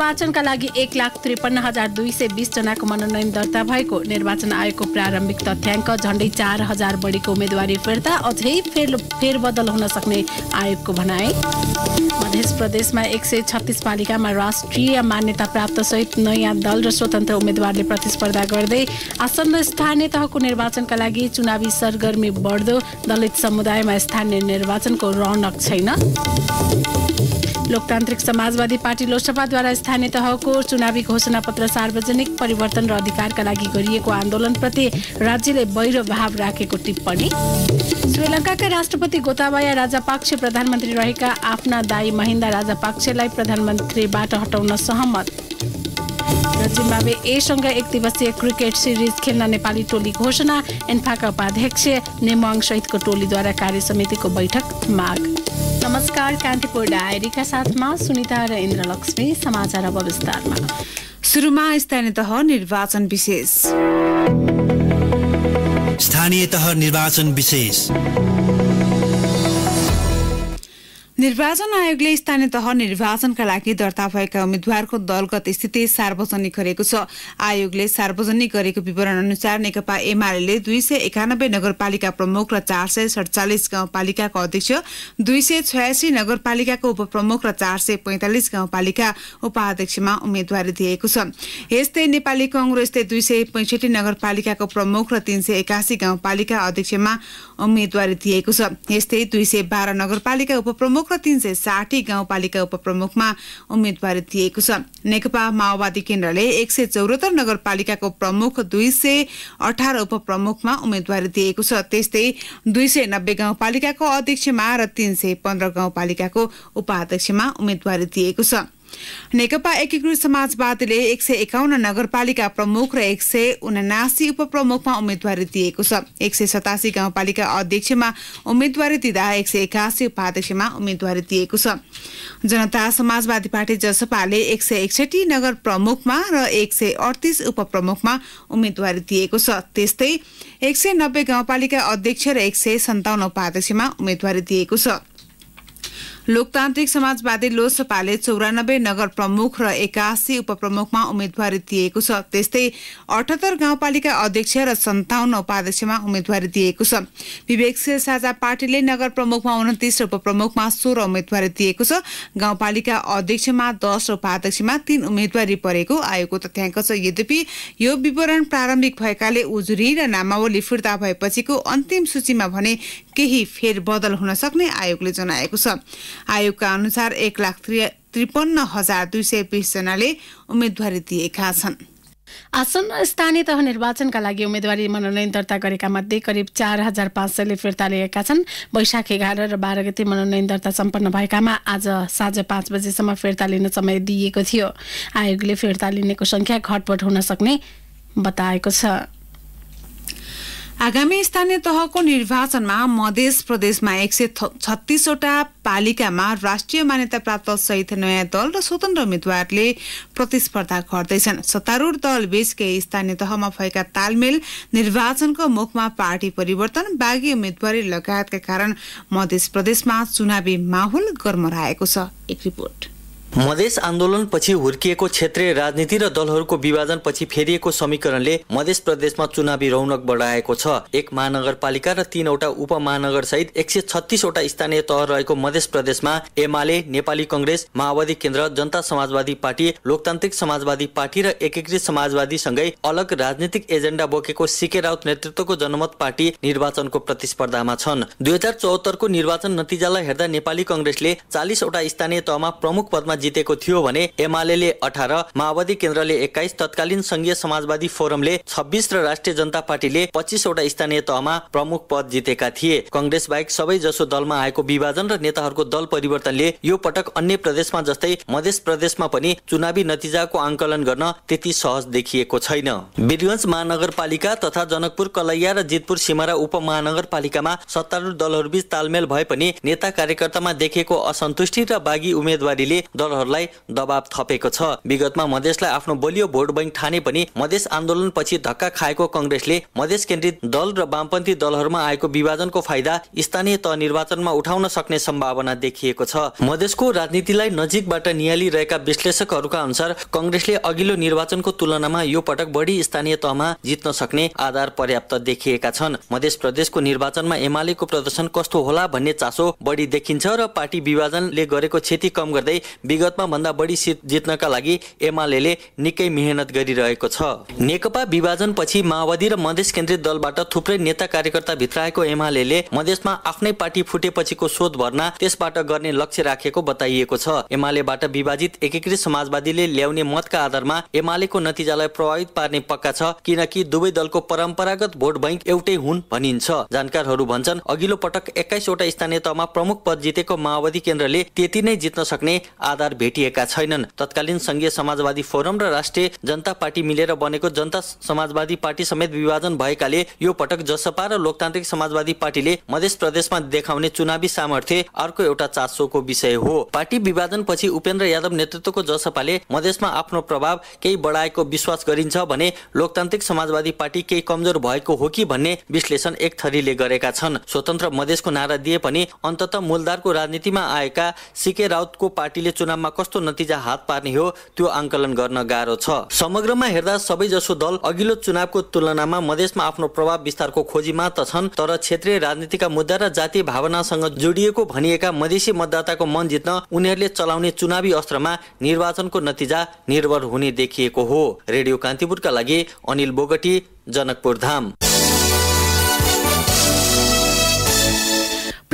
निर्वाचनका लागि एक लाख त्रिपन्न हजार दुई सय बिस जनाको मनोनयन दर्ता भएको निर्वाचन आयोगको प्रारम्भिक तथ्याङ्क झण्डै चार हजार बढीको उम्मेद्वारी फिर्ता अझै फेर फेरबदल हुन सक्ने आयोगको भनाई। मध्य प्रदेशमा एक सय छत्तिस पालिकामा राष्ट्रिय मान्यता प्राप्त सहित नयाँ दल र स्वतन्त्र उम्मेद्वारले प्रतिस्पर्धा गर्दै आसन्न स्थानीय तहको निर्वाचनका लागि चुनावी सरगर्मी बढ्दो दलित समुदायमा स्थानीय निर्वाचनको रौनक छैन। लोकतान्त्रिक समाजवादी पार्टी लोकसभाद्वारा स्थानीय तहको चुनावी घोषणापत्र सार्वजनिक परिवर्तन र अधिकारका लागि गरिएको आन्दोलनप्रति राज्यले भाव राखेको टिप्पणी। श्रीलङ्काका राष्ट्रपति गोताबाया राजापाक्ष प्रधानमन्त्री रहेका आफ्ना दाई महिन्दा राजापाक्सेलाई प्रधानमन्त्रीबाट हटाउन सहमत। जिम्बावे एसँग एक दिवसीय क्रिकेट सिरिज खेल्न नेपाली टोली घोषणा। एन्फाका उपाध्यक्ष नेमाङ सहितको टोलीद्वारा कार्य समितिको बैठक माग। नमस्कार कान्तिपुर डायरीका साथमा सुनिता र इन्द्रलक्ष्मी समाचार अब विस्तारमा। सुरुमा स्थानीय तह निर्वाचन विशेष। स्थानीय तह निर्वाचन विशेष। निर्वाचन आयोगले स्थानीय तह निर्वाचनका लागि दर्ता भएका उम्मेद्वारको दलगत स्थिति सार्वजनिक गरेको छ। आयोगले सार्वजनिक गरेको विवरण अनुसार नेकपा एमाले दुई सय एकानब्बे नगरपालिका प्रमुख र चार सय सडचालिस गाउँपालिकाको अध्यक्ष दुई सय छयासी नगरपालिकाको उपप्रमुख र चार सय पैंतालिस गाउँपालिका उपाध्यक्षमा उम्मेद्वारी दिएको छ। यस्तै नेपाली कंग्रेसले दुई सय पैंसठी नगरपालिकाको प्रमुख र तीन सय एकासी गाउँपालिका अध्यक्षमा उम्मेद्वारी दिएको छ। यस्तै दुई सय बाह्र नगरपालिका उपप्रमुख र तीन सय साठी गाउँपालिका उपप्रमुखमा उम्मेद्वारी दिएको छ। नेकपा माओवादी केन्द्रले एक सय चौरात्तर नगरपालिकाको प्रमुख दुई सय अठार उपप्रमुखमा उम्मेद्वारी दिएको छ। त्यस्तै दुई सय नब्बे गाउँपालिकाको अध्यक्षमा र तीन सय पन्ध्र गाउँपालिकाको उपाध्यक्षमा उम्मेद्वारी दिएको छ। नेकपा एकीकृत समाजवादीले एक सय एकाउन्न नगरपालिका प्रमुख र एक सय उनासी उपप्रमुखमा उम्मेद्वारी दिएको छ। एक सय सतासी गाउँपालिका अध्यक्षमा उम्मेद्वारी दिँदा एक सय एकासी उपाध्यक्षमा उम्मेद्वारी दिएको छ। जनता समाजवादी पार्टी जसपाले एक सय एकसठी नगर प्रमुखमा र एक सय अडतिस उपप्रमुखमा उम्मेद्वारी दिएको छ। त्यस्तै एक सय नब्बे गाउँपालिका अध्यक्ष र एक सय सन्ताउन्न उपाध्यक्षमा उम्मेद्वारी दिएको छ। लोकतान्त्रिक समाजवादी लोकसपाले चौरानब्बे नगर प्रमुख र एकासी उपप्रमुखमा उम्मेद्वारी दिएको छ। त्यस्तै अठहत्तर गाउँपालिका अध्यक्ष र सन्ताउन्न उपाध्यक्षमा उम्मेद्वारी दिएको छ। विवेकशील साझा पार्टीले नगर प्रमुखमा उन्तिस र उपप्रमुखमा सोह्र उम्मेद्वारी दिएको छ। गाउँपालिका अध्यक्षमा दस र उपाध्यक्षमा तीन उम्मेद्वारी परेको आयोगको तथ्याङ्क छ। यद्यपि यो विवरण प्रारम्भिक भएकाले उजुरी र नामावली फिर्ता भएपछिको अन्तिम सूचीमा भने केही फेरबदल हुन सक्ने आयोगले जनाएको छ। आयोगका अनुसार एक लाख त्रिपन्न हजार दुई सय बिस जनाले उम्मेद्वारी दिएका छन्। आसन्न स्थानीय तह निर्वाचनका लागि उम्मेद्वारी मनोनयन दर्ता गरेका मध्ये करिब चार हजार पाँच सयले फिर्ता लिएका छन्। वैशाख एघार र बाह्र गते मनोनयन दर्ता सम्पन्न भएकामा आज साँझ पाँच बजेसम्म फिर्ता लिन समय दिइएको थियो। आयोगले फिर्ता लिनेको संख्या घटबड हुन सक्ने बताएको छ। आगामी स्थानीय तहको निर्वाचनमा मध्य प्रदेशमा एक सय छत्तीसवटा पालिकामा राष्ट्रिय मान्यता प्राप्त सहित नयाँ दल र स्वतन्त्र उम्मेद्वारले प्रतिस्पर्धा गर्दैछन्। सत्तारूढ़ दल बीच केही स्थानीय तहमा भएका तालमेल निर्वाचनको मुखमा पार्टी परिवर्तन बागी उम्मेद्वारी लगायतका कारण मध्य प्रदेशमा चुनावी माहौल गरमराएको छ। एक रिपोर्ट। मधेस आन्दोलनपछि हुर्किएको क्षेत्रीय राजनीति र दलहरूको विभाजनपछि फेरिएको समीकरणले मध्य प्रदेशमा चुनावी रौनक बढाएको छ। एक महानगरपालिका र तीनवटा उपमहानगर सहित एक सय छत्तिसवटा स्थानीय तह रहेको मध्य प्रदेशमा एमाले नेपाली कंग्रेस माओवादी केन्द्र जनता समाजवादी पार्टी लोकतान्त्रिक समाजवादी पार्टी र एकीकृत समाजवादीसँगै अलग राजनीतिक एजेन्डा बोकेको सिके राउत नेतृत्वको जनमत पार्टी निर्वाचनको प्रतिस्पर्धामा छन्। दुई हजार चौहत्तरको निर्वाचन नतिजालाई हेर्दा नेपाली कंग्रेसले चालिसवटा स्थानीय तहमा प्रमुख पदमा जितेको थियो भने एमाले अठार माओवादी केन्द्रले एक्काइस तत्कालीन संघीय समाजवादी फोरमले छब्बिस र राष्ट्रिय जनता पार्टीले पच्चिसवटा स्थानीय तहमा प्रमुख पद जितेका थिए। कंग्रेस बाहेक सबै जसो दलमा आएको विभाजन र नेताहरूको दल परिवर्तनले यो पटक अन्य प्रदेशमा जस्तै मध्य प्रदेशमा पनि चुनावी नतिजाको आङ्कलन गर्न त्यति सहज देखिएको छैन। वीरगंज महानगरपालिका तथा जनकपुर कलैया र जितपुर सिमरा उपमहानगरपालिकामा सत्तारूढ दलहरूबीच तालमेल भए पनि नेता कार्यकर्तामा देखिएको असन्तुष्टि र बागी उम्मेदवारीले दल दलहरूलाई दबाव थपेको छ। विगतमा मधेसलाई आफ्नो बलियो भोट बैंक ठाने पनि मधेस आन्दोलनपछि धक्का खाएको कङ्ग्रेसले मधेस केन्द्रित दल र वामपन्थी दलहरूमा आएको विभाजनको फाइदा स्थानीय तह निर्वाचनमा उठाउन सक्ने सम्भावना देखिएको छ। मधेसको राजनीतिलाई नजिकबाट निहालिरहेका विश्लेषकहरूका अनुसार कङ्ग्रेसले अघिल्लो निर्वाचनको तुलनामा यो पटक बढी स्थानीय तहमा जित्न सक्ने आधार पर्याप्त देखिएका छन्। मध्य प्रदेशको निर्वाचनमा एमालेको प्रदर्शन कस्तो होला भन्ने चासो बढी देखिन्छ र पार्टी विभाजनले गरेको क्षति कम गर्दै विगतमा भन्दा बढी सिट जित्नका लागि एमाले निकै मेहनत गरिरहेको छ। नेकपा विभाजनपछि माओवादी र मधेस केन्द्रित दलबाट थुप्रै नेता कार्यकर्ता भित्राएको एमाले मधेसमा आफ्नै पार्टी फुटेपछिको शोध भर्ना त्यसबाट गर्ने लक्ष्य राखेको बताइएको छ। एमालेबाट विभाजित एकीकृत समाजवादीले ल्याउने मतका आधारमा एमालेको नतिजालाई प्रभावित पार्ने पक्का छ किनकि दुवै दलको परम्परागत भोट बैंक एउटै हुन् भनिन्छ। जानकारहरू भन्छन् अघिल्लो पटक एक्काइसवटा स्थानीय तहमा प्रमुख पद जितेको माओवादी केन्द्रले त्यति नै जित्न सक्ने आधार भेटिएका छैनन्। तत्कालीन संघीय समाजवादी फोरम र राष्ट्रिय जनता पार्टी मिलेर बनेको जनता समाजवादी पार्टी समेत विभाजन भएकाले यो पटक जसपा र लोकतान्त्रिक समाजवादी पार्टीले मध्य प्रदेशमा देखाउने चुनावी सामर्थ्य अर्को एउटा चासोको विषय हो। पार्टी विभाजनपछि उपेन्द्र यादव नेतृत्वको जसपाले मधेसमा आफ्नो प्रभाव केही बढाएको विश्वास गरिन्छ भने लोकतान्त्रिक समाजवादी पार्टी केही कमजोर भएको हो कि भन्ने विश्लेषण एक थरीले गरेका छन्। स्वतन्त्र मधेसको नारा दिए पनि अन्तत मूलधारको राजनीतिमा आएका सिके राउतको पार्टीले चुनावमा कस्तो नतिजा हात पार्ने हो त्यो आङ्कलन गर्न गाह्रो छ। समग्रमा हेर्दा सबै जसो दल अघिल्लो चुनावको तुलनामा मधेसमा आफ्नो प्रभाव विस्तारको खोजीमा त छन् तर क्षेत्रीय राजनीतिका मुद्दा र जातीय भावनासँग जोडिएको भनिएका मधेसी मतदाताको मन जित्न उनीहरूले चलाउने चुनावी अस्त्रमा निर्वाचनको नतिजा निर्भर हुने देखिएको हो। रेडियो कान्तिपुरका लागि अनिल बोगटी जनकपुर धाम।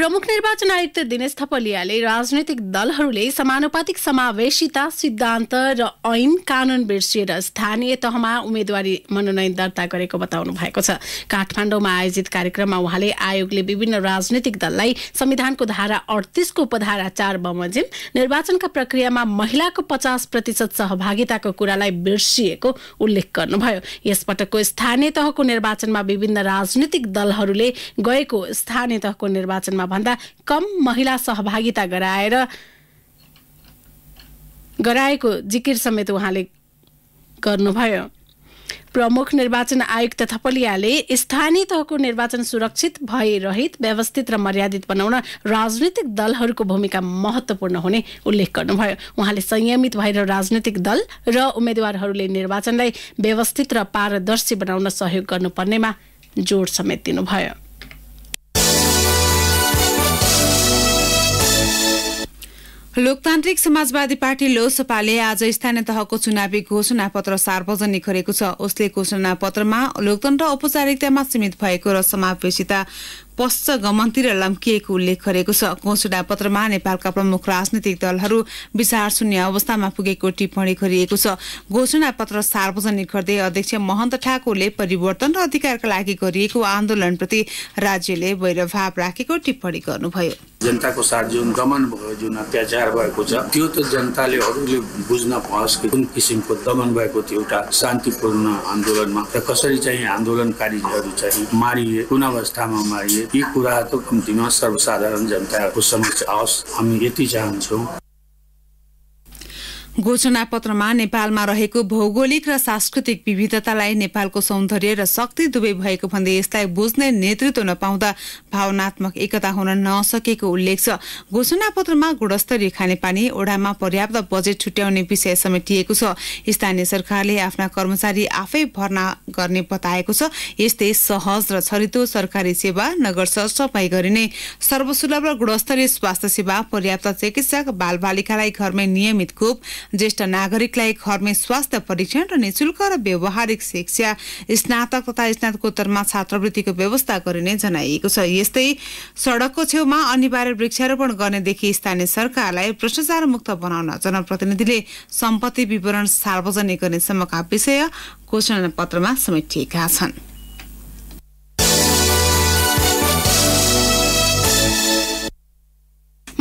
प्रमुख निर्वाचन आयुक्त दिनेश थपलियाले राजनैतिक दलहरूले समानुपातिक समावेशिता सिद्धान्त र ऐन कानून बिर्सिएर स्थानीय तहमा उम्मेद्वारी मनोनयन दर्ता गरेको बताउनु भएको छ। काठमाडौँमा आयोजित कार्यक्रममा उहाँले आयोगले विभिन्न राजनैतिक दललाई संविधानको धारा अडतिसको उपधारा चार बमोजिम निर्वाचनका प्रक्रियामा महिलाको पचास प्रतिशत सहभागिताको कुरालाई बिर्सिएको उल्लेख गर्नुभयो। यसपटकको स्थानीय तहको निर्वाचनमा विभिन्न राजनैतिक दलहरूले गएको स्थानीय तहको निर्वाचनमा भन्दा कम महिला सहभागिता गराएर गराएको जिकिर समेत उहाँले गर्नुभयो। प्रमुख निर्वाचन आयुक्त थपलियाले स्थानीय तहको निर्वाचन सुरक्षित भए रहित व्यवस्थित र मर्यादित बनाउन राजनैतिक दलहरूको भूमिका महत्वपूर्ण हुने उल्लेख गर्नुभयो। उहाँले संयमित भएर राजनैतिक दल र उम्मेद्वारहरूले निर्वाचनलाई व्यवस्थित र पारदर्शी बनाउन सहयोग गर्नुपर्नेमा जोड समेत दिनुभयो। लोकतान्त्रिक समाजवादी पार्टी लोसपाले आज स्थानीय तहको चुनावी घोषणा पत्र सार्वजनिक गरेको छ। उसले घोषणा पत्रमा लोकतन्त्र औपचारिकतामा सीमित भएको र समावेशिता पश्चगमनतिर लम्किएको उल्लेख गरेको छ। घोषणा पत्रमा नेपालका प्रमुख राजनीतिक दलहरू विचार शून्य अवस्थामा पुगेको टिप्पणी गरिएको छ। घोषणा पत्र सार्वजनिक गर्दै अध्यक्ष महन्त ठाकुरले परिवर्तन र अधिकारका लागि गरिएको आन्दोलनप्रति राज्यले वैरभाव राखेको टिप्पणी गर्नुभयो। जनताको साथ जुन दमन भयो जुन अत्याचार भएको छ त्यो त जनताले अरूले बुझ्न पाओस् कि कुन किसिमको दमन भएको थियो एउटा शान्तिपूर्ण आन्दोलनमा। र कसरी चाहिँ आन्दोलनकारीहरू चाहिँ मारिए कुन अवस्थामा मारिए यी कुराहरू कम्तीमा सर्वसाधारण जनताको समक्ष आओस्। हामी यति चाहन्छौँ। घोषणा पत्रमा नेपालमा रहेको भौगोलिक र सांस्कृतिक विविधतालाई नेपालको सौन्दर्य र शक्ति दुवै भएको भन्दै यसलाई बुझ्ने नेतृत्व नपाउँदा भावनात्मक एकता हुन नसकेको उल्लेख छ। घोषणा पत्रमा गुणस्तरीय खानेपानी ओडामा पर्याप्त बजेट छुट्याउने विषय समेटिएको छ। स्थानीय सरकारले आफ्ना कर्मचारी आफै भर्ना गर्ने बताएको छ। यस्तै सहज र छरितो सरकारी सेवा नगर सरसफाई गरिने सर्वसुलभ र गुणस्तरीय स्वास्थ्य सेवा पर्याप्त चिकित्सक बालबालिकालाई घरमै नियमित खोप ज्येष्ठ नागरिकलाई घरमै स्वास्थ्य परीक्षण र निशुल्क र व्यवहारिक शिक्षा स्नातक तथा स्नातकोत्तरमा छात्रवृत्तिको व्यवस्था गरिने जनाइएको छ। यस्तै सड़कको छेउमा अनिवार्य वृक्षारोपण गर्नेदेखि स्थानीय सरकारलाई भ्रष्टाचार मुक्त बनाउन जनप्रतिनिधिले सम्पत्ति विवरण सार्वजनिक गर्ने सम्मका विषय घोषणा पत्रमा समेटिएका छन्।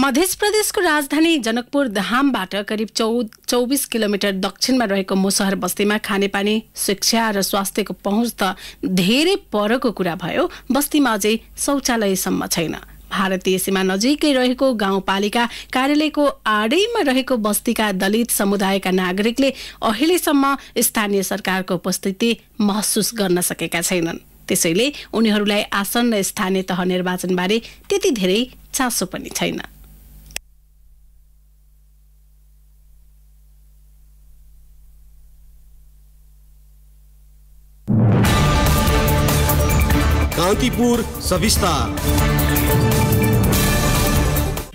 मध्य प्रदेशको राजधानी जनकपुर धामबाट करिब चौ चौबिस किलोमिटर दक्षिणमा रहेको मुसहर बस्तीमा खानेपानी शिक्षा र स्वास्थ्यको पहुँच त धेरै परको कुरा भयो। बस्तीमा अझै शौचालयसम्म छैन। भारतीय सीमा नजिकै रहेको गाउँपालिका कार्यालयको आडैमा रहेको बस्तीका दलित समुदायका नागरिकले अहिलेसम्म स्थानीय सरकारको उपस्थिति महसुस गर्न सकेका छैनन्। त्यसैले उनीहरूलाई आसन्न स्थानीय तह निर्वाचनबारे त्यति धेरै चासो पनि छैन। कान्तिपुर सविस्तार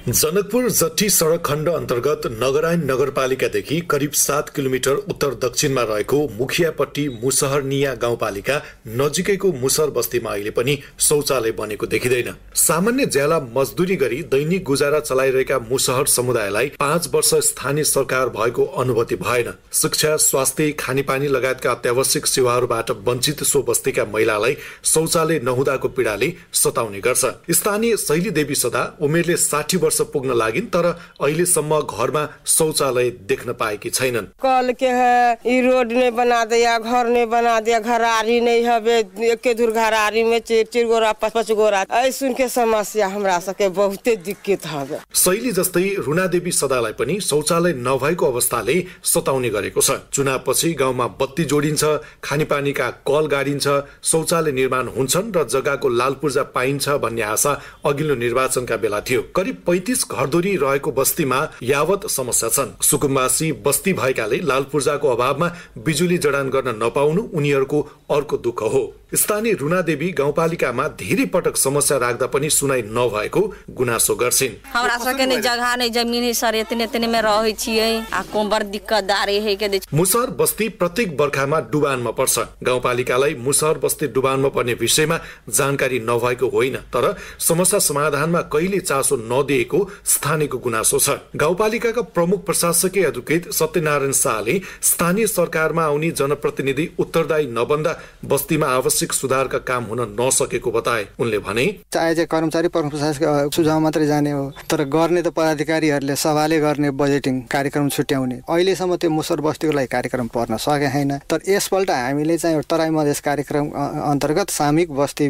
जनकपुर जट्टी सडक खण्ड अन्तर्गत नगरायन नगरपालिकादेखि करिब सात किलोमिटर उत्तर दक्षिणमा रहेको मुखियापट्टी मुसहरनिया गाउँपालिका नजिकैको मुसर बस्तीमा अहिले पनि शौचालय बनेको देखिँदैन। सामान्य ज्याला मजदुरी गरी दैनिक गुजारा चलाइरहेका मुसहर समुदायलाई पाँच वर्ष स्थानीय सरकार भएको अनुभूति भएन। शिक्षा स्वास्थ्य खानेपानी लगायतका अत्यावश्यक सेवाहरूबाट वञ्चित सो बस्तीका महिलालाई शौचालय नहुँदाको पीडाले सताउने गर्छ। स्थानीय शैली देवी सदा उमेरले साठी वर्ष पुग्न लागिन् तर अहिलेसम्म घरमा शौचालय देख्न पाएकी छैनन्। कल के है रोड नहीं बना दिया घर नहीं बना दिया घरारी नहीं हवे एके दूर घरारी में चार चार गोरा पाँच गोरा। ऐसुन के समस्या हमरा सबके बहुते दिक्कत हवे शैली जस्तै रुणादेवी सदालाई पनि शौचालय नभएको अवस्थाले सताउने गरेको छ। चुनावपछि गाउँमा बत्ती जोडिन्छ खानेपानीका कल गाडिन्छ शौचालय निर्माण हुन्छन् र जग्गाको लाल पूर्जा पाइन्छ भन्ने आशा अघिल्लो निर्वाचनका बेला थियो। करिब पैतिस घरधुरी रहेको बस्तीमा यावत समस्या छन्। सुकुम्बासी बस्ती भएकाले लाल पूर्जाको अभावमा बिजुली जडान गर्न नपाउनु उनीहरूको अर्को दुःख हो। स्थानीय रुणादेवी गाउँपालिकामा धेरै पटक समस्या राख्दा पनि सुनाइ नभएको गुनासो गर्छिन्। हमरा सबके नहीं जगह नहीं जमीन है सर। इतने इतने में रहे छियै आ कोबर दिक्कतदारी है के दे मुसहर बस्ती प्रत्येक बर्खामा डुबानमा पर्छ। गाउँपालिकालाई मुसहर बस्ती डुबानमा पर्ने विषयमा जानकारी नभएको होइन तर समस्या समाधानमा कहिले चासो नदिएको स्थानीयको गुनासो छ। गाउँपालिकाका प्रमुख प्रशासकीय एडभोकेट सत्यनारायण शाहले स्थानीय सरकारमा आउने जनप्रतिनिधि उत्तरदायी नबन्दा बस्तीमा आवश्यक सुधारका काम हुन नसकेको बताए उनले भने चाहे चाहिँ कर्मचारी प्रमुख प्रशासक सुझाव मात्रै जाने हो तर गर्ने त पदाधिकारीहरूले सभाले गर्ने बजेटिङ कार्यक्रम छुट्याउने। अहिलेसम्म त्यो मुसर बस्तीको लागि कार्यक्रम पर्न सके छैन। तर यसपल्ट हामीले चाहिँ तराई मधेस कार्यक्रम अन्तर्गत सामूहिक बस्ती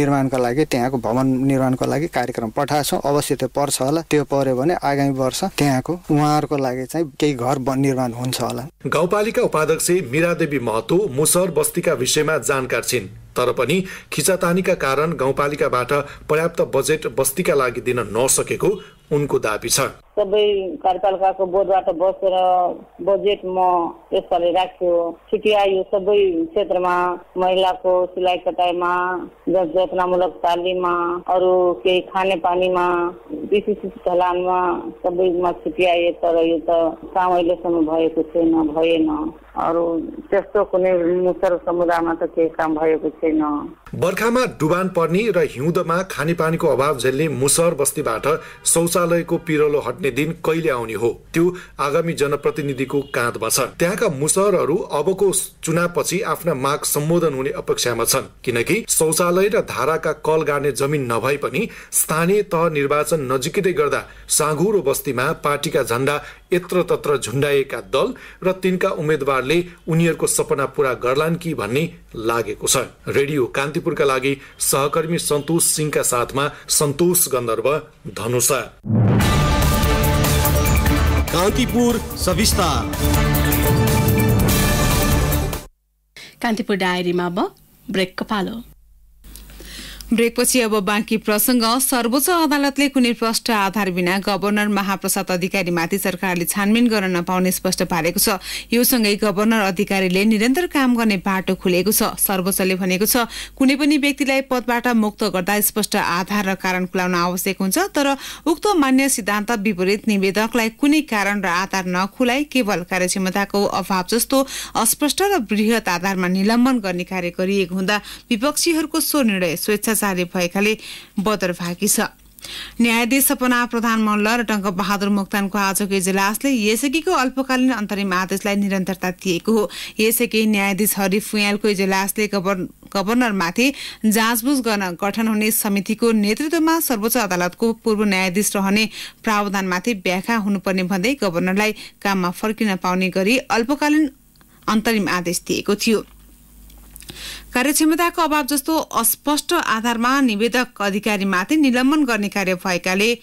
निर्माणका लागि त्यहाँको भवन निर्माणको लागि कार्यक्रम पठाएको छौँ। अवश्य त्यो पर्छ होला। त्यो पर्यो भने आगामी वर्ष त्यहाँको उहाँहरूको लागि चाहिँ केही घर निर्माण हुन्छ होला। गाउँपालिका उपाध्यक्ष मीरादेवी महतो मुसहर बस्तीका विषयमा जानकार छिन्। तर पनि खिचातानीका कारण गाउँपालिकाबाट पर्याप्त बजेट बस्तीका लागि दिन नसकेको उनको दावी छ। सबै कार्यपालिकाको बोर्डबाट बसेर बजेटमा यसपालि राख्यो छुट्यायो यो सबै क्षेत्रमा महिलाको सिलाइ कटाइमा जनचेतनामूलक तालिममा अरू केही खाने पानीमा विशिष्ट ढलानमा सबैमा छुट्याए तर यो त काम अहिलेसम्म भएको छैन भएन। अरू त्यस्तो मुसर समुदायमा त केही काम भएको छैन। बर्खामा डुबान पर्ने र हिउँदमा खानेपानीको अभाव झेल्ने मुसहर बस्तीबाट शौचालयको पिरलो हट्ने दिन कहिले आउने हो त्यो आगामी जनप्रतिनिधिको काँधमा छ। त्यहाँका मुसहरहरू अबको चुनावपछि आफ्ना माग सम्बोधन हुने अपेक्षामा छन् किनकि शौचालय र धाराका कल गाड्ने जमिन नभए पनि स्थानीय तह निर्वाचन नजिकै गर्दा साँघुरो बस्तीमा पार्टीका झण्डा यत्र तत्र झुन्डाएका दल र तिनका उम्मेद्वारले उनीहरूको सपना पूरा गर्लान् कि भन्ने लागेको छ। रेडियो कान्तिपुरका लागि सहकर्मी सन्तोष सिंहका साथमा सन्तोष गन्धर्व धनुषा। कान्तिपुर सविस्तार। कान्तिपुर डायरीमा अब ब्रेकको पालो ब्रेकपछि अब बाँकी प्रसङ्ग। सर्वोच्च अदालतले कुनै प्रष्ट आधार बिना गभर्नर महाप्रसाद अधिकारीमाथि सरकारले छानबिन गर्न नपाउने स्पष्ट पारेको छ। यो सँगै गभर्नर अधिकारीले निरन्तर काम गर्ने बाटो खुलेको छ। सर्वोच्चले भनेको छ कुनै पनि व्यक्तिलाई पदबाट मुक्त गर्दा स्पष्ट आधार र कारण खुलाउन आवश्यक हुन्छ तर उक्त मान्य सिद्धान्त विपरीत निवेदकलाई कुनै कारण र आधार नखुलाई केवल कार्यक्षमताको अभाव जस्तो अस्पष्ट र वृहत आधारमा निलम्बन गर्ने कार्य गरिएको हुँदा विपक्षीहरूको सो निर्णय स्वेच्छाचारी भएकाले बदरभागी छ। न्यायाधीश सपना प्रधान मल्ल र टङ्क बहादुर मोक्तानको आजको इजलासले यसअघिको अल्पकालीन अन्तरिम आदेशलाई निरन्तरता दिएको हो। यसअघि न्यायाधीश हरि फुयालको इजलासले गभर्न गभर्नरमाथि जाँचबुझ गर्न गठन हुने समितिको नेतृत्वमा सर्वोच्च अदालतको पूर्व न्यायाधीश रहने प्रावधानमाथि व्याख्या हुनुपर्ने भन्दै गभर्नरलाई काममा फर्किन पाउने गरी अल्पकालीन अन्तरिम आदेश दिएको थियो। कार्यक्षमताको अभाव जस्तो अस्पष्ट आधारमा निवेदक अधिकारीमाथि निलम्बन गर्ने कार्य भएकाले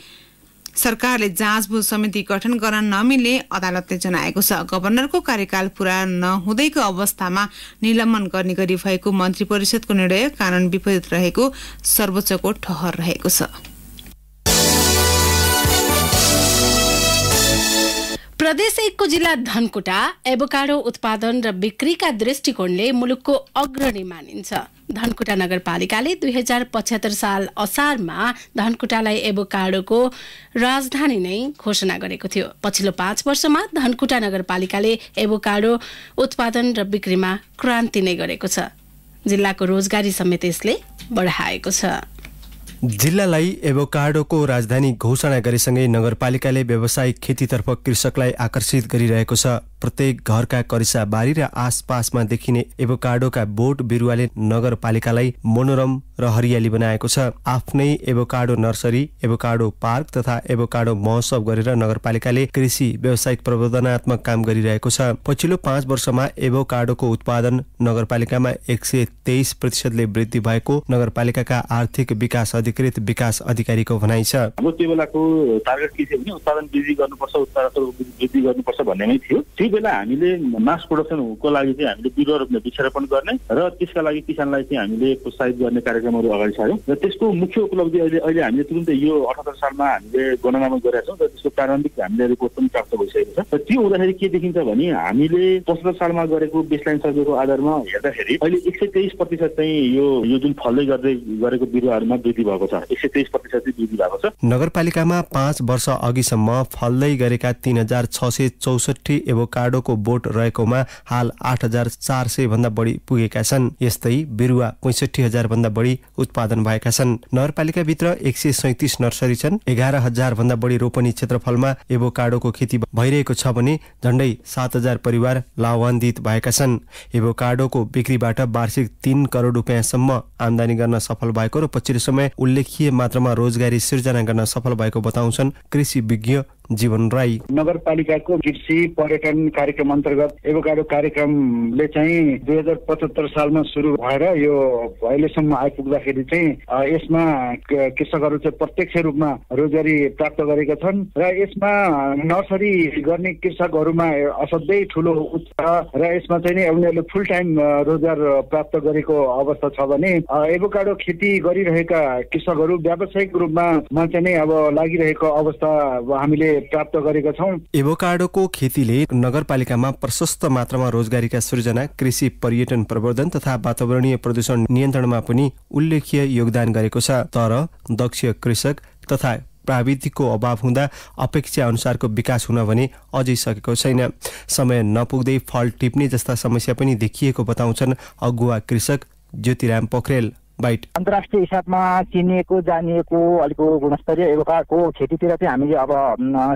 सरकारले जाँचबुझ समिति गठन गर्न नमिल्ने अदालतले जनाएको छ। गभर्नरको कार्यकाल पूरा नहुँदैको अवस्थामा निलम्बन गर्ने गरी भएको मन्त्री परिषदको निर्णय कानून विपरीत रहेको सर्वोच्चको ठहर रहेको छ। प्रदेश एकको जिल्ला धनकुटा एभोकाडो उत्पादन र बिक्रीका दृष्टिकोणले मुलुकको अग्रणी मानिन्छ। धनकुटा नगरपालिकाले दुई हजार पचहत्तर साल असारमा धनकुटालाई एभोकाडोको राजधानी नै घोषणा गरेको थियो। पछिल्लो पाँच वर्षमा धनकुटा नगरपालिकाले एभोकाडो उत्पादन र बिक्रीमा क्रान्ति नै गरेको छ। जिल्लाको रोजगारी समेत यसले बढाएको छ। जिल्लालाई एभोकाडोको राजधानी घोषणा गरेसँगै नगरपालिकाले व्यावसायिक खेतीतर्फ कृषकलाई आकर्षित गरिरहेको छ। प्रत्येक घरका करिसा बारी र आसपासमा देखिने एभोकाडोका बोट बिरुवाले नगरपालिकालाई मनोरम र हरियाली बनाएको छ। आफ्नै एभोकाडो नर्सरी एभोकाडो पार्क तथा एभोकाडो महोत्सव गरेर नगरपालिकाले कृषि व्यावसायिक प्रवर्धनात्मक काम गरिरहेको छ। पछिल्लो पाँच वर्षमा एभोकाडोको उत्पादन नगरपालिकामा एक सय तेइस प्रतिशतले वृद्धि भएको नगरपालिकाका आर्थिक विकास अधिकृत विकास अधिकारीको भनाइ छ। हाम्रो त्यो बेलाको टार्गेट के थियो भने उत्पादन वृद्धि गर्नुपर्छ उत्पादन वृद्धि गर्नुपर्छ भन्नेमै थियो। त्यही बेला हामीले मास प्रोडक्सनको लागि चाहिँ हामीले बिरुवा रोप्ने वृक्षारोपण गर्ने र त्यसका लागि किसानलाई चाहिँ हामीले प्रोत्साहित गर्ने कार्यक्रमहरू अगाडि सार्यौँ र त्यसको मुख्य उपलब्धि अहिले अहिले हामीले तुरुन्तै यो अठहत्तर सालमा हामीले गणनामा गरेका छौँ र त्यसको प्रारम्भिक हामीले रिपोर्ट पनि प्राप्त भइसकेको छ। र त्यो हुँदाखेरि के देखिन्छ भने हामीले पचहत्तर सालमा गरेको बेसलाइन सर्वेको आधारमा हेर्दाखेरि अहिले एक सय तेइस प्रतिशत चाहिँ यो यो जुन फल्दै गर्दै गरेको बिरुवाहरूमा वृद्धि भएको छ। एक सय तेइस प्रतिशत चाहिँ वृद्धि भएको छ। नगरपालिकामा पाँच वर्ष अघिसम्म फल्दै गरेका तीन हजार छ सय चौसठी एभोकाडोको बोट रहेकोमा हाल आठ हजार चार सय भन्दा बढी पुगेका छन्। यस्तै बिरुवा पैसठी हजार भन्दा बढी उत्पादन भएका छन्। नगरपालिकाभित्र एक सय सैतिस नर्सरी छन्। एघार हजार भन्दा बढी रोपनी क्षेत्रफलमा एभोकाडोको खेती भइरहेको छ भने झण्डै सात हजार परिवार लाभान्वित भएका छन्। एभोकाडोको बिक्रीबाट वार्षिक तीन करोड रुपियाँसम्म आमदानी गर्न सफल भएको र पछिल्लो समय उल्लेखीय मात्रामा रोजगारी सिर्जना गर्न सफल भएको बताउँछन्। कृषि विज्ञ जीवन राई। नगरपालिकाको कृषि पर्यटन कार्यक्रम अन्तर्गत एभोकाडो कार्यक्रमले चाहिँ दुई हजार पचहत्तर सालमा सुरु भएर यो अहिलेसम्म आइपुग्दाखेरि चाहिँ यसमा कृषकहरू चाहिँ प्रत्यक्ष रूपमा रोजगारी प्राप्त गरेका छन् र यसमा नर्सरी गर्ने कृषकहरूमा असाध्यै ठुलो उत्साह र यसमा चाहिँ नि उनीहरूले फुल टाइम रोजगार प्राप्त गरेको अवस्था छ भने एभोकाडो खेती गरिरहेका कृषकहरू व्यावसायिक रूपमा चाहिँ नै अब लागिरहेको अवस्था हामीले प्राप्त गरेका छौँ। एभोकाडोको खेतीले नगरपालिकामा प्रशस्त मात्रामा रोजगारीका सृजना कृषि पर्यटन प्रवर्धन तथा वातावरणीय प्रदूषण नियन्त्रणमा पनि उल्लेख्य योगदान गरेको छ। तर दक्ष कृषक तथा प्राविधिकको अभाव हुँदा अपेक्षा अनुसारको विकास हुन भने अझै सकेको छैन। समय नपुग्दै फल टिप्ने जस्ता समस्या पनि देखिएको बताउँछन् अगुवा कृषक ज्योतिराम पोखरेल। अन्तर्राष्ट्रिय हिसाबमा चिनिएको जानिएको अलिक गुणस्तरीय एभोकाडको खेतीतिर चाहिँ हामीले अब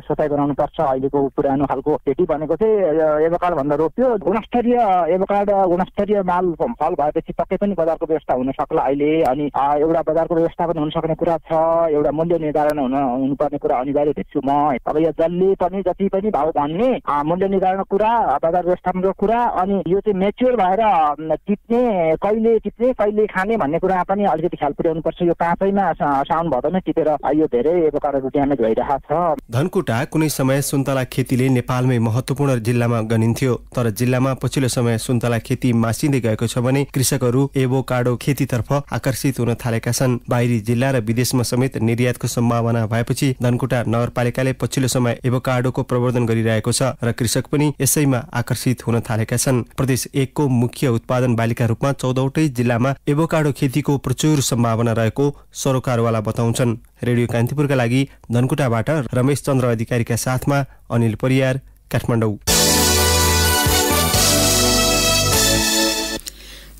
सोचाइ बनाउनु पर्छ अहिलेको पुरानो खालको खेती भनेको चाहिँ एभोकाड भन्दा रोप्यो। गुणस्तरीय एभोकाड गुणस्तरीय माल फल भएपछि पक्कै पनि बजारको व्यवस्था हुन सक्ला अहिले। अनि एउटा बजारको व्यवस्थापन हुन सक्ने कुरा छ। एउटा मूल्य निर्धारण हुन हुनुपर्ने कुरा अनिवार्य देख्छु म। अब यो जसले पनि जति पनि भाउ भन्ने मूल्य निर्धारणको कुरा बजार व्यवस्थापनको कुरा अनि यो चाहिँ मेच्योर भएर टिप्ने कहिले टिप्ने कहिले खाने भन्ने कुरा कुरा पनि अलिकति ख्याल पुर्याउनुपर्छ यो काँचैमा साउन भदौमै टिपेर यो धेरै एभोकाडोहरू ड्यामेज भइरहेको छ। धनकुटा कुनै समय सुन्तला खेतीले नेपालमै महत्वपूर्ण जिल्लामा गनिन्थ्यो तर जिल्लामा पछिल्लो समय सुन्तला खेती मासिँदै गएको छ भने कृषकहरू एभोकाडो खेतीतर्फ आकर्षित हुन थालेका छन्। बाहिरी जिल्ला र विदेशमा समेत निर्यातको सम्भावना भएपछि धनकुटा नगरपालिकाले पछिल्लो समय एभोकाडोको प्रवर्धन गरिरहेको छ र कृषक पनि यसैमा आकर्षित हुन थालेका छन्। प्रदेश एकको मुख्य उत्पादन बालिका रूपमा चौधवटै जिल्लामा एभोकाडो खेती खेतीको प्रचुर सम्भावना रहेको सरोकारवाला बताउँछन्। रेडियो कान्तिपुरका लागि धनकुटाबाट रमेश चन्द्र अधिकारीका साथमा अनिल परियार काठमाडौँ।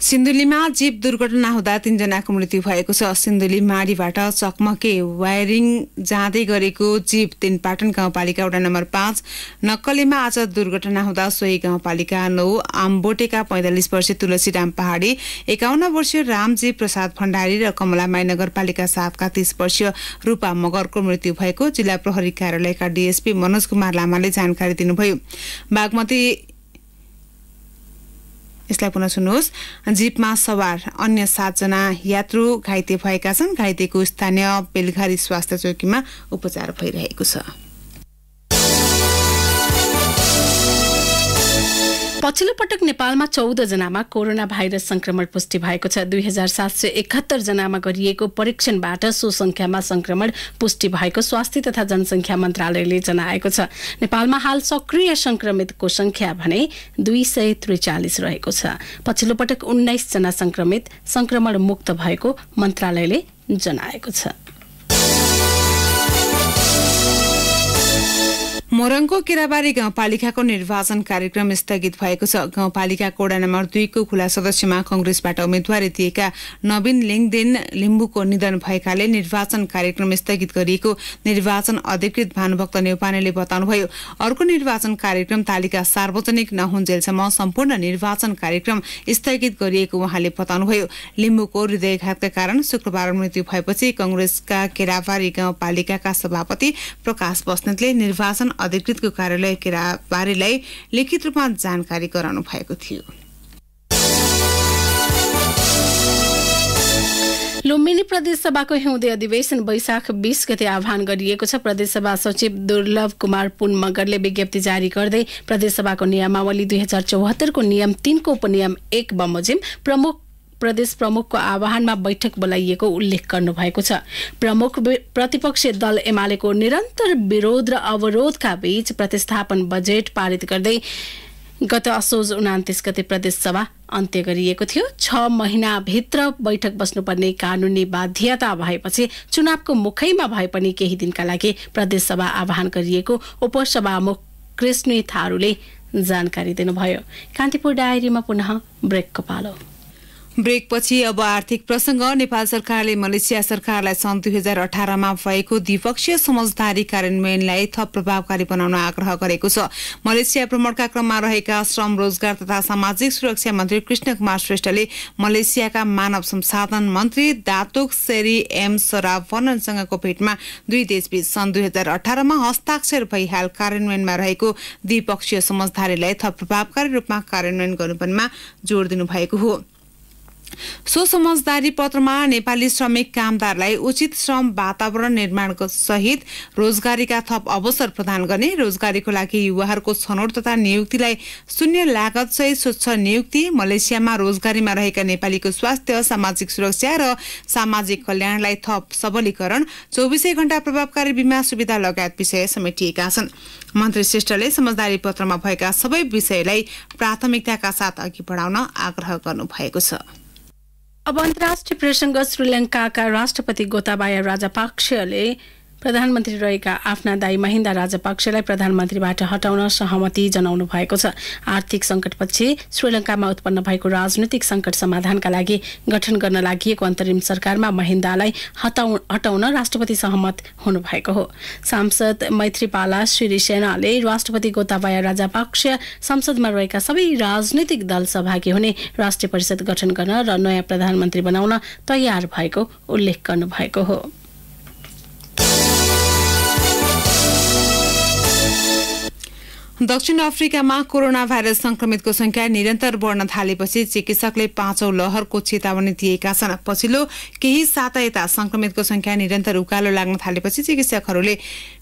सिन्धुलीमा जीप दुर्घटना हुँदा तीनजनाको मृत्यु भएको छ। सिन्धुली माडीबाट चकमके वायरिङ जाँदै गरेको जीप तीनपाटन गाउँपालिका वडा नम्बर पाँच नक्कलीमा आज दुर्घटना हुँदा सोही गाउँपालिका नौ आम्बोटेका पैंतालिस वर्षीय तुलसीराम पहाडी एकाउन्न वर्षीय रामजी प्रसाद भण्डारी र कमलामाई नगरपालिका सातका तीस वर्षीय रूपा मगरको मृत्यु भएको जिल्ला प्रहरी कार्यालयका डीएसपी मनोज कुमार लामाले जानकारी दिनुभयो। बागमती यसलाई पुनः सुन्नुहोस्। जीपमा सवार अन्य सातजना यात्रु घाइते भएका छन्। घाइतेको स्थानीय बेलघारी स्वास्थ्य चौकीमा उपचार भइरहेको छ। पछिल्लो पटक नेपालमा चौध जनामा कोरोना भाइरस संक्रमण पुष्टि भएको छ। दुई हजार सात सय एकहत्तर जनामा गरिएको परीक्षणबाट सो संख्यामा संक्रमण पुष्टि भएको स्वास्थ्य तथा जनसंख्या मन्त्रालयले जनाएको छ। नेपालमा हाल सक्रिय संक्रमितको संख्या भने दुई सय त्रिचालिस रहेको छ। पछिल्लो पटक उन्नाइस जना संक्रमित संक्रमण मुक्त भएको मन्त्रालयले जनाएको छ। मोरङको केराबारी गाउँपालिकाको निर्वाचन कार्यक्रम स्थगित भएको छ। गाउँपालिकाको वडा नम्बर दुईको खुला सदस्यमा कंग्रेसबाट उम्मेद्वारी दिएका नवीन लिङदेन लिम्बुको निधन भएकाले निर्वाचन कार्यक्रम स्थगित गरिएको निर्वाचन अधिकृत भानुभक्त नेउपानेले बताउनुभयो। अर्को निर्वाचन कार्यक्रम तालिका सार्वजनिक नहुन्जेलसम्म सम्पूर्ण निर्वाचन कार्यक्रम स्थगित गरिएको उहाँले बताउनुभयो। लिम्बुको हृदयघातका कारण शुक्रबार मृत्यु भएपछि कंग्रेसका केराबारी गाउँपालिकाका सभापति प्रकाश बस्नेतले निर्वाचन अधिकृतको कार्यालय केराबारीलाई लिखित रूपमा जानकारी गराउनु भएको थियो। लुम्बिनी प्रदेशसभाको हिउँदे अधिवेशन वैशाख बीस गते आह्वान गरिएको छ। प्रदेशसभा सचिव दुर्लभ कुमार पुन मगरले विज्ञप्ति जारी गर्दै प्रदेशसभाको नियमावली दुई हजार चौहत्तरको नियम तीनको उपनियम एक बमोजिम प्रमुख प्रदेश प्रमुखको आह्वानमा बैठक बोलाइएको उल्लेख गर्नुभएको छ। प्रमुख प्रतिपक्षी दल एमालेको निरन्तर विरोध र अवरोधका बीच प्रतिस्थापन बजेट पारित गर्दै गत असोज उनातिस गते प्रदेश सभा अन्त्य गरिएको थियो। छ महिनाभित्र बैठक बस्नुपर्ने कानूनी बाध्यता भएपछि चुनावको मुखैमा भए पनि केही दिनका लागि प्रदेशसभा आह्वान गरिएको उपसभामुख कृष्ण थारूले जानकारी दिनुभयो। कान्तिपुर डायरीमा पुनः ब्रेकको पालो ब्रेकपछि अब आर्थिक प्रसंग नेपाल सरकारले मलेसिया सरकारलाई सन् दुई हजार अठारमा भएको द्विपक्षीय समझदारी कार्यान्वयनलाई थप प्रभावकारी बनाउन आग्रह गरेको छ। मलेसिया भ्रमणका क्रममा रहेका श्रम रोजगार तथा सामाजिक सुरक्षा मन्त्री कृष्ण कुमार श्रेष्ठले मलेसियाका मानव संसाधन मन्त्री दातोक सेरी एम सरावनसँगको भेटमा दुई देशबीच सन् दुई हजार अठारमा हस्ताक्षर भई हाल कार्यान्वयनमा रहेको द्विपक्षीय समझदारीलाई थप प्रभावकारी रूपमा कार्यान्वयन गर्नुपर्नेमा जोड़ दिनुभएको हो। सो समझदारी पत्रमा नेपाली श्रमिक कामदारलाई उचित श्रम वातावरण निर्माणको सहित रोजगारीका थप अवसर प्रदान गर्ने रोजगारीको लागि युवाहरूको छनौट तथा नियुक्तिलाई शून्य लागत सहित स्वच्छ नियुक्ति मलेसियामा रोजगारीमा रहेका नेपालीको स्वास्थ्य सामाजिक सुरक्षा र सामाजिक कल्याणलाई थप सबलीकरण चौबिसै घण्टा प्रभावकारी बिमा सुविधा लगायत विषय समेटिएका छन्। मन्त्री श्रेष्ठले समझदारी पत्रमा भएका सबै विषयलाई प्राथमिकताका साथ अघि बढाउन आग्रह गर्नुभएको छ। अब अन्तर्राष्ट्रिय प्रसङ्ग श्रीलङ्काका राष्ट्रपति गोताबाया राजापाक्ष्यले प्रधानमन्त्री रहेका आफ्ना दाई महिन्दा राजपक्षलाई प्रधानमन्त्रीबाट हटाउन सहमति जनाउनु भएको छ। आर्थिक सङ्कटपछि श्रीलङ्कामा उत्पन्न भएको राजनैतिक सङ्कट समाधानका लागि गठन गर्न लागि अन्तरिम सरकारमा महिन्दालाई हटाउ हटाउन राष्ट्रपति सहमत हुनुभएको हो। सांसद मैत्रीपाला सिरिसेनाले राष्ट्रपति गोताबाया राजापाक्ष संसदमा रहेका सबै राजनैतिक दल सहभागी हुने राष्ट्रिय परिषद गठन गर्न र नयाँ प्रधानमन्त्री बनाउन तयार भएको उल्लेख गर्नुभएको हो। दक्षिण अफ्रिकामा कोरोना भाइरस संक्रमितको संख्या निरन्तर बढ्न थालेपछि चिकित्सकले पाँचौं लहरको चेतावनी दिएका छन्। पछिल्लो केही साता यता संक्रमितको संख्या निरन्तर उकालो लाग्न थालेपछि चिकित्सकहरूले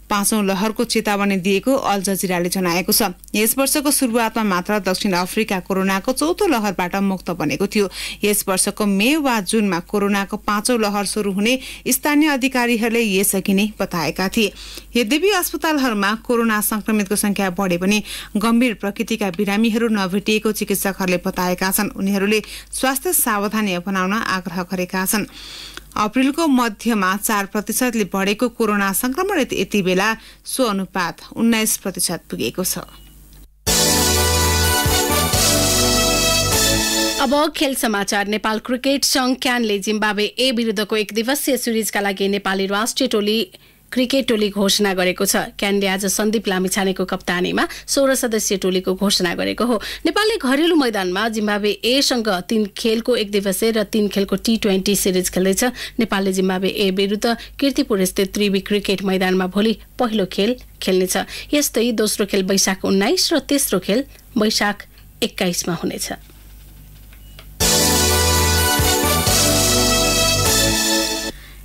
पाँचौं लहरको चेतावनी दिएको अल जजिराले जनाएको छ। यस वर्षको शुरूआतमा मात्र दक्षिण अफ्रिका कोरोनाको चौथो लहरबाट मुक्त बनेको थियो। यस वर्षको मे वा जुनमा कोरोनाको पाँचौं लहर शुरू हुने स्थानीय अधिकारीहरूले यसअघि नै बताएका थिए। यद्यपि अस्पतालहरूमा कोरोना संक्रमितको संख्या बढे पनि गम्भीर प्रकृतिका बिरामीहरू नभेटिएको चिकित्सकहरूले बताएका छन्। उनीहरूले स्वास्थ्य सावधानी अपनाउन आग्रह गरेका छन्। अप्रेलको मध्यमा चार प्रतिशतले बढेको कोरोना संक्रमण यति बेला सो अनुपात उन्नाइस प्रतिशत पुगेको छ। अब खेल समाचार नेपाल क्रिकेट संघ क्यानले जिम्बावे ए विरुद्धको एक दिवसीय सिरिजका लागि नेपाली राष्ट्रिय टोली क्रिकेट टोली घोषणा गरेको छ। क्यानले आज सन्दीप लामिछानेको कप्तानीमा सोह्र सदस्यीय टोलीको घोषणा गरेको हो। नेपालले घरेलु मैदानमा जिम्बावे एसँग तीन खेलको एक दिवसीय र तीन खेलको टी ट्वेन्टी सिरिज खेल्दैछ। नेपालले जिम्बावे ए विरुद्ध किर्तिपुर स्थित त्रिवी क्रिकेट मैदानमा भोलि पहिलो खेल खेल्नेछ। यस्तै दोस्रो खेल वैशाख उन्नाइस र तेस्रो खेल वैशाख एक्काइसमा हुनेछ।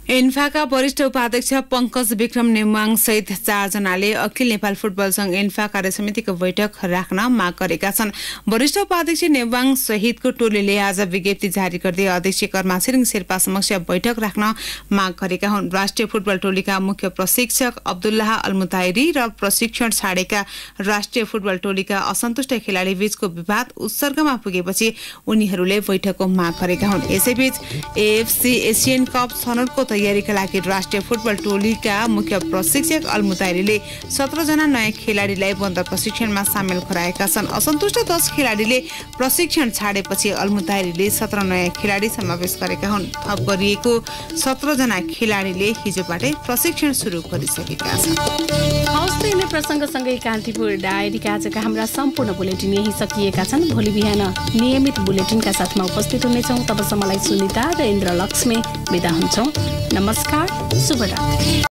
इन्फाका वरिष्ठ उपाध्यक्ष पङ्कज विक्रम नेमाङ सहित चारजनाले अखिल नेपाल फुटबल संघ इन्फा कार्य समितिको बैठक राख्न माग गरेका छन्। वरिष्ठ उपाध्यक्ष नेवाङ सहितको टोलीले आज विज्ञप्ति जारी गर्दै अध्यक्ष कर्मा छिरिङ शेर्पा समक्ष बैठक राख्न माग गरेका हुन्। राष्ट्रिय फुटबल टोलीका मुख्य प्रशिक्षक अब्दुल्लाह अल्मुताइरी र प्रशिक्षण छाडेका राष्ट्रिय फुटबल टोलीका असन्तुष्ट खेलाडी बीचको विवाद उत्सर्गमा पुगेपछि उनीहरूले बैठकको माग गरेका हुन्। यसैबीच एएफसी एसियन कप छनौटको तयारीका लागि राष्ट्रिय फुटबल टोलीका मुख्य प्रशिक्षक अल्मुताइरीले सत्रजना नयाँ खेलाडीलाई बन्द प्रशिक्षणमा सामेल गराएका छन्। असन्तुष्ट दस खेलाडीले प्रशिक्षण छाडेपछि अल्मुताइरीले सत्र नयाँ खेलाडी समावेश गरेका हुन्। थप गरिएको सत्रजना खेलाडीले हिजोबाटै प्रशिक्षण सुरु गरिसकेका छन्। प्रसङ्गसँगै कान्तिपुर डायरीका आजका हाम्रा सम्पूर्ण बुलेटिन यही सकिएका छन्। भोलि बिहान नियमित बुलेटिनका साथमा उपस्थित हुनेछौँ। तबसम्मलाई सुनिता र इन्द्र लक्ष्मी बिदा हुन्छौँ। नमस्कार शुभरात्री।